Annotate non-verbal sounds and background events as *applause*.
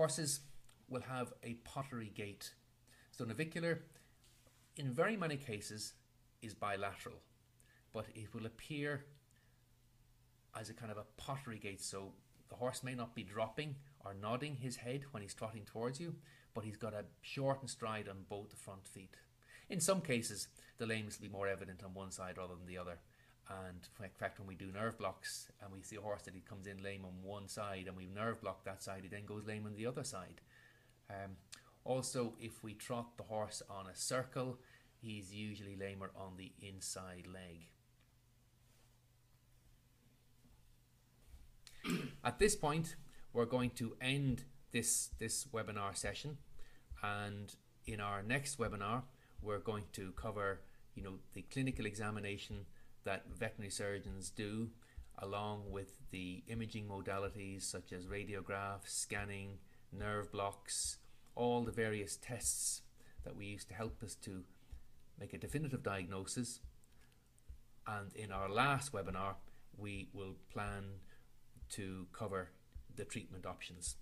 Horses will have a pottery gait. So navicular, in very many cases, is bilateral, but it will appear as a kind of a pottery gait. So the horse may not be dropping or nodding his head when he's trotting towards you, but he's got a shortened stride on both the front feet. In some cases, the lameness will be more evident on one side rather than the other. And in fact, when we do nerve blocks and we see a horse that he comes in lame on one side and we nerve block that side, he then goes lame on the other side. Um, also, if we trot the horse on a circle, he's usually lamer on the inside leg. *clears throat* At this point, we're going to end this, this webinar session and in our next webinar, we're going to cover you know, the clinical examination that veterinary surgeons do along with the imaging modalities such as radiograph, scanning, nerve blocks, all the various tests that we use to help us to make a definitive diagnosis. And in our last webinar, we will plan to cover the treatment options.